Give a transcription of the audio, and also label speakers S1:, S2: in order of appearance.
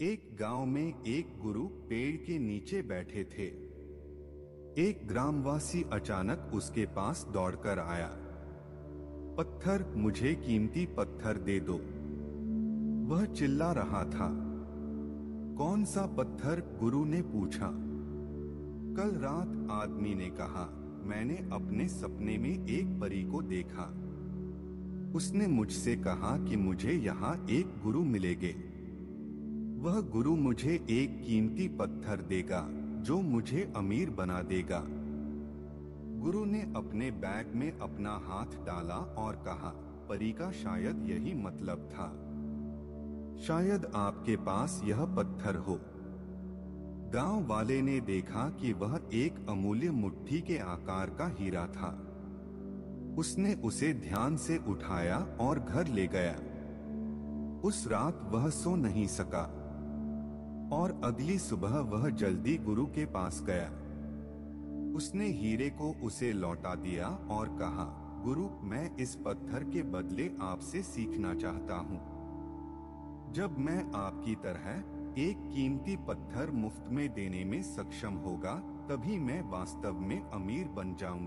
S1: एक गाँव में एक गुरु पेड़ के नीचे बैठे थे। एक ग्रामवासी अचानक उसके पास दौड़कर आया। पत्थर, मुझे कीमती पत्थर दे दो। वह चिल्ला रहा था। कौन सा पत्थर? गुरु ने पूछा। कल रात आदमी ने कहा, मैंने अपने सपने में एक परी को देखा। उसने मुझसे कहा कि मुझे यहाँ एक गुरु मिलेगे। वह गुरु मुझे एक कीमती पत्थर देगा, जो मुझे अमीर बना देगा। गुरु ने अपने बैग में अपना हाथ डाला और कहा परी का शायद यही मतलब था। शायद आपके पास यह पत्थर हो। गाँव वाले ने देखा कि वह एक अमूल्य मुट्ठी के आकार का हीरा था। उसने उसे ध्यान से उठाया और घर ले गया। उस रात वह सो नहीं सका। और अगली सुबह वह जल्दी गुरु के पास गया। उसने हीरे को उसे लौटा दिया और कहा, गुरु, मैं इस पत्थर के बदले आपसे सीखना चाहता हूँ। जब मैं आपकी तरह एक कीमती पत्थर मुफ़्त में देने में सक्षम होगा, तभी मैं वास्तव में अमीर बन जाऊँगा।